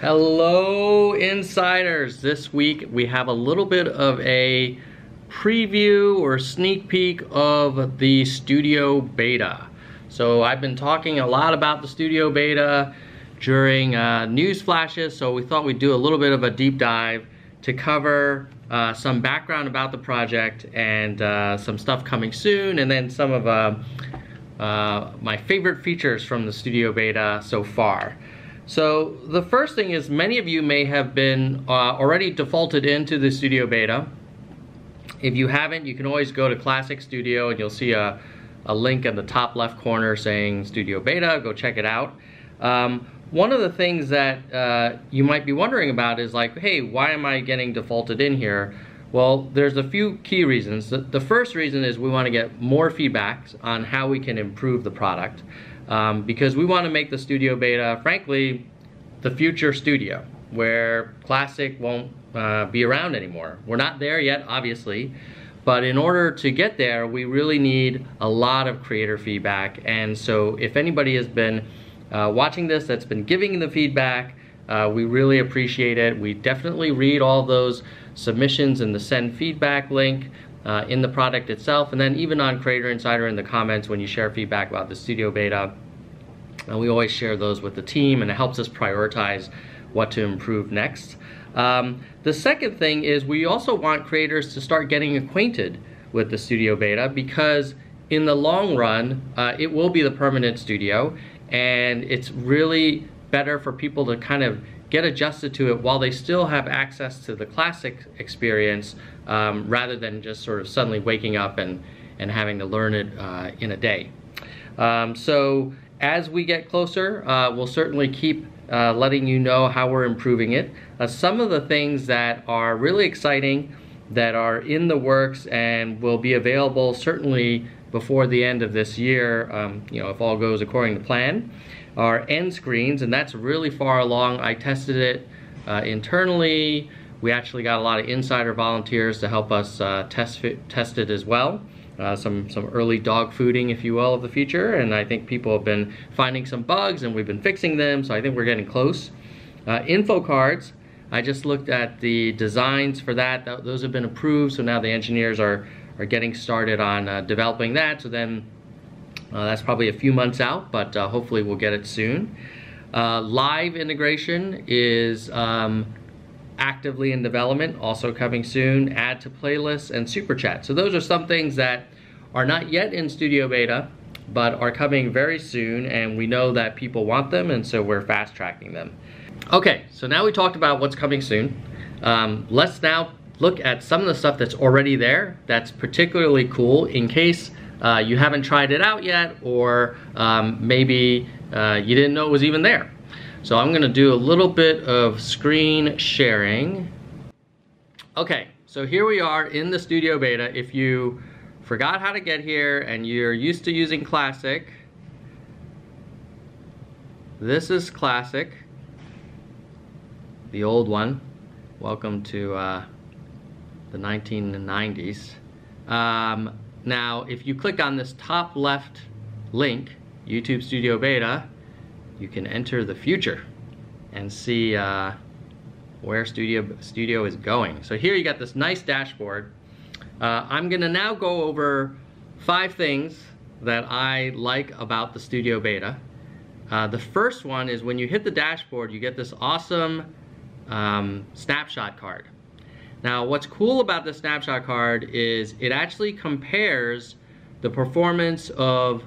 Hello insiders! This week we have a little bit of a preview or sneak peek of the Studio Beta. So I've been talking a lot about the Studio Beta during uh, news flashes, so we thought we'd do a little bit of a deep dive to cover uh, some background about the project and uh, some stuff coming soon, and then some of uh, uh, my favorite features from the Studio Beta so far. So the first thing is many of you may have been uh, already defaulted into the Studio Beta. If you haven't, you can always go to Classic Studio and you'll see a, a link in the top left corner saying Studio Beta, go check it out. Um, one of the things that uh, you might be wondering about is like, hey, why am I getting defaulted in here? Well, there's a few key reasons. The, the first reason is we want to get more feedback on how we can improve the product um, because we want to make the Studio Beta, frankly, the future studio where Classic won't uh, be around anymore. We're not there yet, obviously, but in order to get there, we really need a lot of creator feedback. And so if anybody has been uh, watching this that's been giving the feedback, uh, we really appreciate it. We definitely read all those submissions in the send feedback link uh, in the product itself, and then even on Creator Insider in the comments when you share feedback about the Studio Beta. And uh, we always share those with the team, and it helps us prioritize what to improve next. Um, the second thing is we also want creators to start getting acquainted with the Studio Beta because in the long run, uh, it will be the permanent studio, and it's really better for people to kind of get adjusted to it while they still have access to the classic experience um, rather than just sort of suddenly waking up and, and having to learn it uh, in a day. Um, so as we get closer, uh, we'll certainly keep uh, letting you know how we're improving it. Uh, some of the things that are really exciting that are in the works and will be available certainly before the end of this year, um, you know, if all goes according to plan, are end screens, and that's really far along. I tested it uh, internally. We actually got a lot of insider volunteers to help us uh, test, test it as well. Uh, some, some early dog fooding, if you will, of the feature, and I think people have been finding some bugs and we've been fixing them, so I think we're getting close. Uh, info cards, I just looked at the designs for that. Th those have been approved, so now the engineers are, are getting started on uh, developing that, so then uh, that's probably a few months out, but uh, hopefully we'll get it soon. Uh, live integration is um, actively in development, also coming soon. Add to playlists and super chat. So those are some things that are not yet in Studio Beta, but are coming very soon, and we know that people want them, and so we're fast tracking them. Okay, so now we talked about what's coming soon. Um, let's now look at some of the stuff that's already there that's particularly cool in case uh, you haven't tried it out yet or um, maybe uh, you didn't know it was even there. So I'm gonna do a little bit of screen sharing. Okay, so here we are in the Studio Beta. If you forgot how to get here and you're used to using Classic, this is Classic, the old one. Welcome to uh, the 1990s. Um, now, if you click on this top left link, YouTube Studio Beta, you can enter the future and see uh, where Studio, Studio is going. So here you got this nice dashboard. Uh, I'm gonna now go over five things that I like about the Studio Beta. Uh, the first one is when you hit the dashboard, you get this awesome um, snapshot card. Now what's cool about the snapshot card is it actually compares the performance of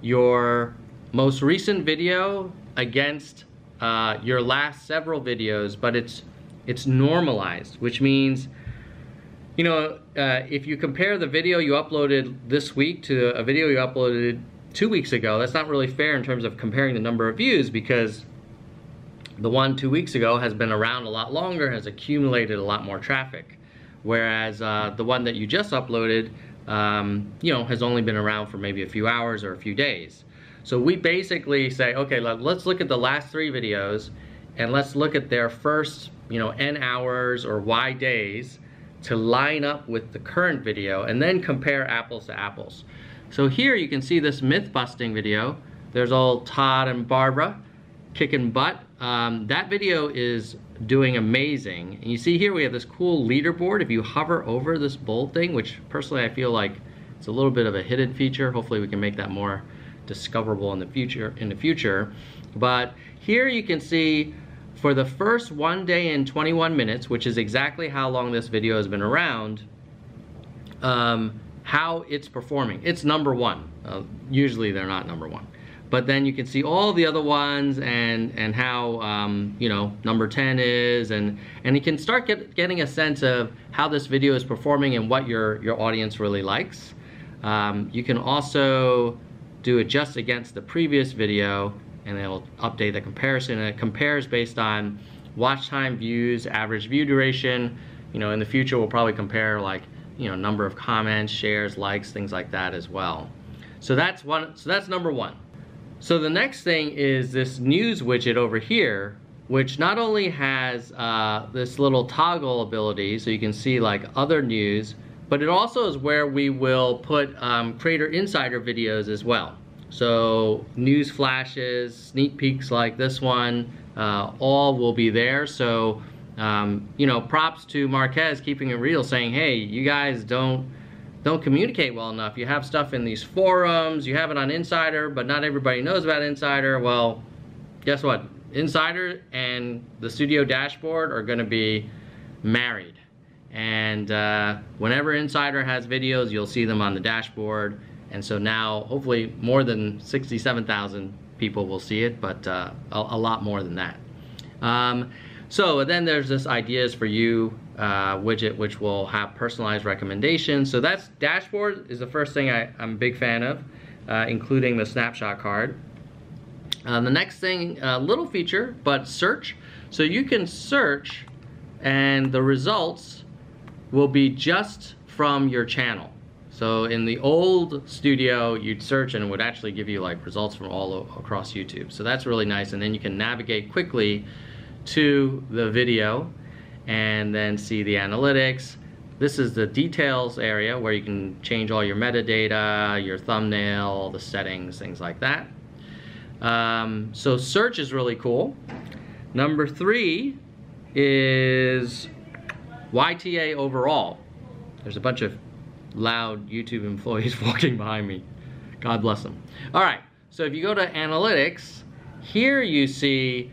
your most recent video against uh, your last several videos, but it's it's normalized, which means, you know, uh, if you compare the video you uploaded this week to a video you uploaded two weeks ago, that's not really fair in terms of comparing the number of views because the one two weeks ago has been around a lot longer, has accumulated a lot more traffic. Whereas uh, the one that you just uploaded, um, you know, has only been around for maybe a few hours or a few days. So we basically say, okay, let's look at the last three videos and let's look at their first, you know, N hours or Y days to line up with the current video and then compare apples to apples. So here you can see this myth busting video. There's old Todd and Barbara kicking butt. Um, that video is doing amazing. And you see here we have this cool leaderboard. If you hover over this bold thing, which personally I feel like it's a little bit of a hidden feature. Hopefully we can make that more discoverable in the future. In the future, But here you can see for the first one day and 21 minutes, which is exactly how long this video has been around, um, how it's performing. It's number one. Uh, usually they're not number one but then you can see all the other ones and and how um, you know number 10 is and and you can start get, getting a sense of how this video is performing and what your your audience really likes. Um, you can also do it just against the previous video and it'll update the comparison and it compares based on watch time views average view duration. You know in the future we'll probably compare like you know number of comments shares likes things like that as well. So that's one so that's number one so the next thing is this news widget over here, which not only has uh, this little toggle ability, so you can see like other news, but it also is where we will put um, Creator Insider videos as well. So news flashes, sneak peeks like this one, uh, all will be there. So, um, you know, props to Marques keeping it real, saying, hey, you guys don't don't communicate well enough. You have stuff in these forums, you have it on Insider, but not everybody knows about Insider. Well, guess what? Insider and the studio dashboard are gonna be married. And uh, whenever Insider has videos, you'll see them on the dashboard. And so now, hopefully more than 67,000 people will see it, but uh, a, a, lot more than that. Um, so then there's this ideas for you uh, widget which will have personalized recommendations. So that's dashboard is the first thing I, am a big fan of, uh, including the snapshot card. Uh, the next thing, a little feature, but search. So you can search and the results will be just from your channel. So in the old studio, you'd search and it would actually give you like results from all across YouTube. So that's really nice. And then you can navigate quickly to the video and then see the analytics. This is the details area where you can change all your metadata, your thumbnail, all the settings, things like that. Um, so search is really cool. Number three is YTA overall. There's a bunch of loud YouTube employees walking behind me. God bless them. All right, so if you go to analytics, here you see,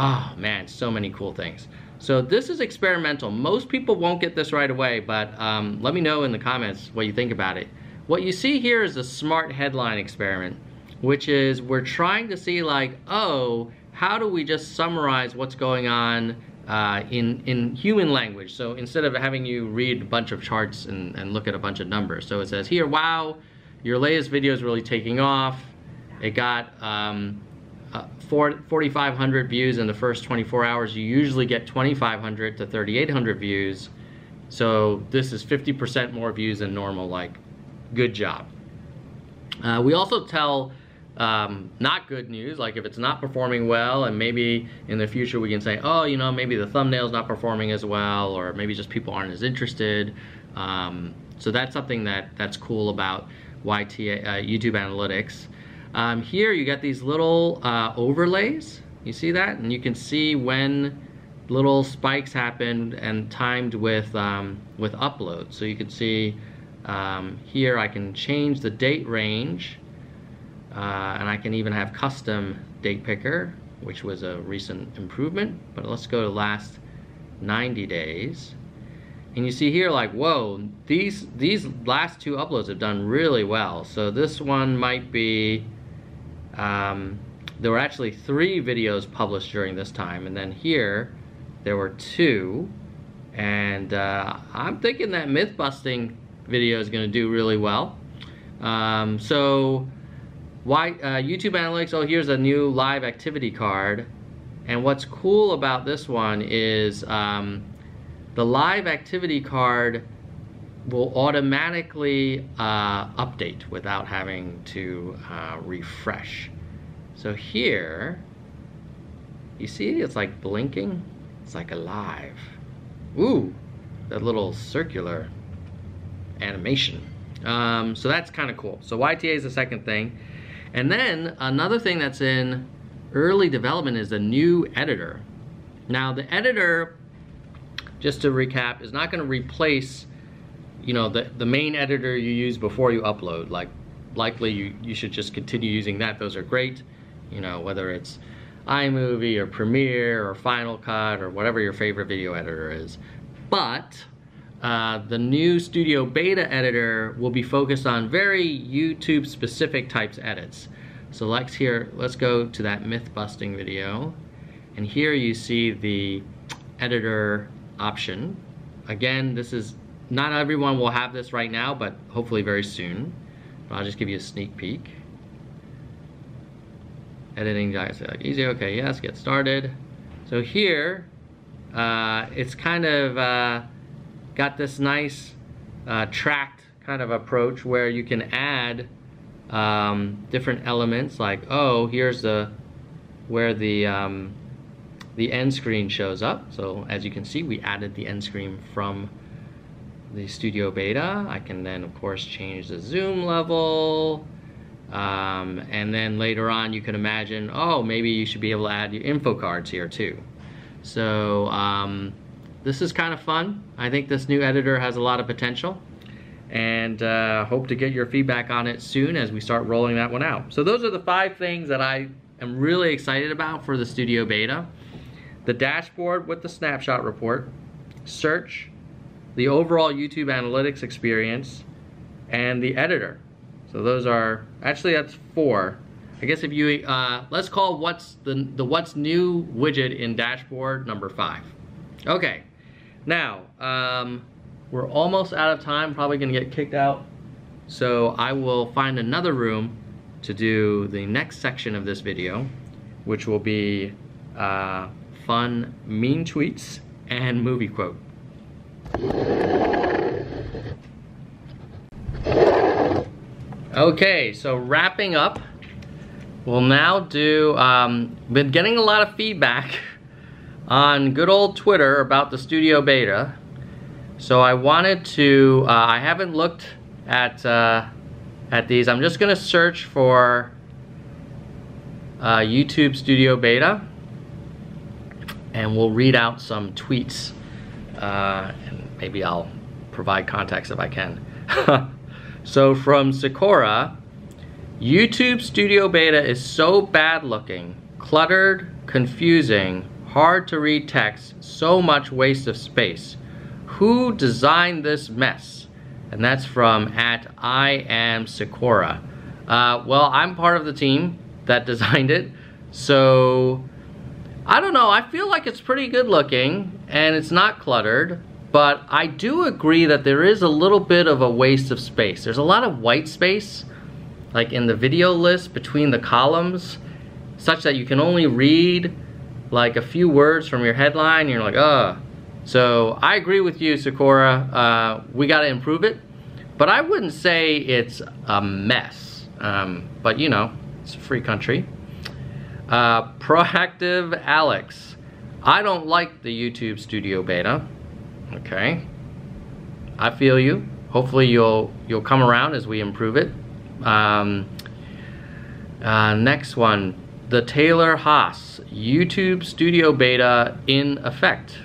oh man, so many cool things. So this is experimental. Most people won't get this right away, but um, let me know in the comments what you think about it. What you see here is a smart headline experiment, which is we're trying to see like, oh, how do we just summarize what's going on uh, in, in human language? So instead of having you read a bunch of charts and, and look at a bunch of numbers. So it says here, wow, your latest video is really taking off. It got um, uh, 4,500 views in the first 24 hours, you usually get 2,500 to 3,800 views. So this is 50% more views than normal, like good job. Uh, we also tell um, not good news, like if it's not performing well and maybe in the future we can say, oh, you know, maybe the thumbnail's not performing as well or maybe just people aren't as interested. Um, so that's something that that's cool about YT, uh, YouTube Analytics. Um, here you got these little uh, overlays. You see that? And you can see when little spikes happened and timed with, um, with upload. So you can see um, here I can change the date range uh, and I can even have custom date picker, which was a recent improvement. But let's go to last 90 days. And you see here like, whoa, these, these last two uploads have done really well. So this one might be um, there were actually three videos published during this time, and then here there were two. And uh, I'm thinking that myth busting video is going to do really well. Um, so, why uh, YouTube Analytics? Oh, here's a new live activity card. And what's cool about this one is um, the live activity card will automatically uh, update without having to uh, refresh. So here, you see it's like blinking? It's like alive. Ooh, that little circular animation. Um, so that's kind of cool. So YTA is the second thing. And then another thing that's in early development is the new editor. Now the editor, just to recap, is not going to replace you know the, the main editor you use before you upload. Like likely you, you should just continue using that. Those are great. You know, whether it's iMovie or Premiere or Final Cut or whatever your favorite video editor is. But uh, the new Studio Beta editor will be focused on very YouTube specific types edits. So let's here, let's go to that myth busting video. And here you see the editor option. Again, this is, not everyone will have this right now, but hopefully very soon. But I'll just give you a sneak peek. Editing guys like easy, okay, yes, get started. So here, uh, it's kind of uh, got this nice uh, tracked kind of approach where you can add um, different elements like, oh, here's the where the um, the end screen shows up. So as you can see, we added the end screen from the Studio Beta. I can then, of course, change the zoom level. Um, and then later on, you can imagine, oh, maybe you should be able to add your info cards here too. So um, this is kind of fun. I think this new editor has a lot of potential and uh, hope to get your feedback on it soon as we start rolling that one out. So those are the five things that I am really excited about for the Studio Beta. The dashboard with the snapshot report, search, the overall YouTube analytics experience, and the editor. So those are, actually that's four. I guess if you, uh, let's call what's the, the what's new widget in dashboard number five. Okay, now, um, we're almost out of time, probably gonna get kicked out. So I will find another room to do the next section of this video, which will be uh, fun mean tweets and movie quote. Okay, so wrapping up, we'll now do, um, been getting a lot of feedback on good old Twitter about the Studio Beta. So I wanted to, uh, I haven't looked at, uh, at these. I'm just gonna search for uh, YouTube Studio Beta and we'll read out some tweets uh, maybe I'll provide context if I can. so from Sakura, YouTube Studio Beta is so bad looking, cluttered, confusing, hard to read text, so much waste of space. Who designed this mess? And that's from at I am Sakura. Uh, well, I'm part of the team that designed it, so I don't know, I feel like it's pretty good looking and it's not cluttered, but I do agree that there is a little bit of a waste of space. There's a lot of white space, like in the video list between the columns, such that you can only read like a few words from your headline, you're like, uh. So I agree with you, Sakura. Uh, we got to improve it, but I wouldn't say it's a mess. Um, but you know, it's a free country. Uh, proactive Alex. I don't like the YouTube Studio Beta. Okay. I feel you. Hopefully you'll you'll come around as we improve it. Um, uh, next one, the Taylor Haas YouTube Studio Beta in effect.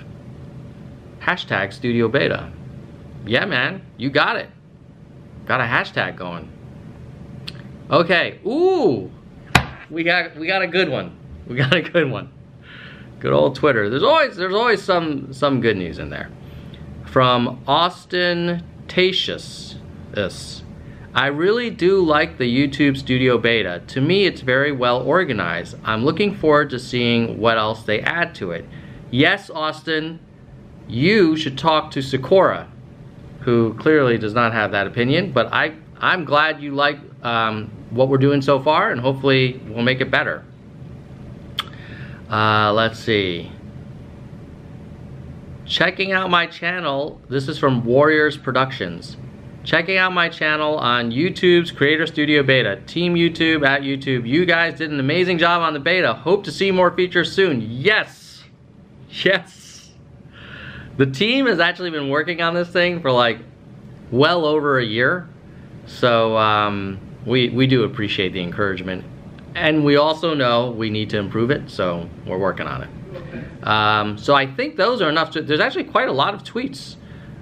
Hashtag Studio Beta. Yeah, man, you got it. Got a hashtag going. Okay, ooh, we got we got a good one. We got a good one. Good old Twitter. There's always there's always some some good news in there. From. This. I really do like the YouTube Studio Beta. To me, it's very well organized. I'm looking forward to seeing what else they add to it. Yes, Austin, you should talk to Sakura, who clearly does not have that opinion, but I, I'm glad you like um, what we're doing so far, and hopefully we'll make it better. Uh, let's see. Checking out my channel, this is from Warriors Productions checking out my channel on YouTube's Creator Studio Beta. Team YouTube at YouTube. You guys did an amazing job on the beta. Hope to see more features soon. Yes. Yes. The team has actually been working on this thing for like well over a year. So um, we, we do appreciate the encouragement and we also know we need to improve it, so we're working on it. Um, so I think those are enough. To, there's actually quite a lot of tweets,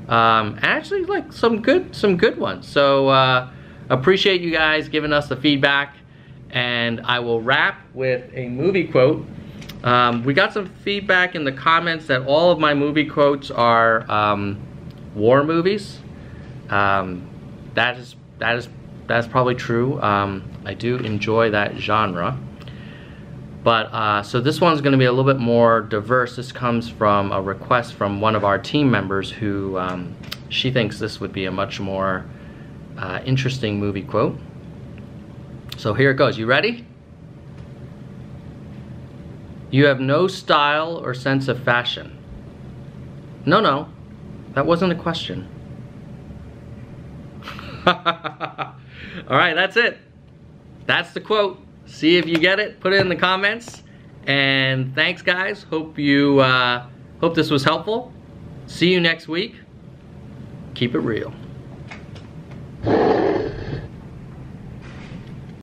um, actually like some good some good ones. So uh, appreciate you guys giving us the feedback, and I will wrap with a movie quote. Um, we got some feedback in the comments that all of my movie quotes are um, war movies. Um, that is that is that's probably true. Um, I do enjoy that genre. But uh, so this one's going to be a little bit more diverse. This comes from a request from one of our team members who um, she thinks this would be a much more uh, interesting movie quote. So here it goes. You ready? You have no style or sense of fashion. No, no, that wasn't a question. All right, that's it. That's the quote. See if you get it. Put it in the comments. And thanks, guys. Hope you uh, hope this was helpful. See you next week. Keep it real.